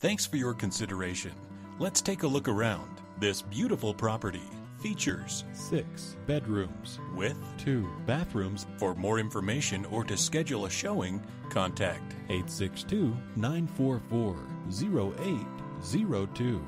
Thanks for your consideration. Let's take a look around. This beautiful property features six bedrooms with two bathrooms. For more information or to schedule a showing, contact 862 944 0802.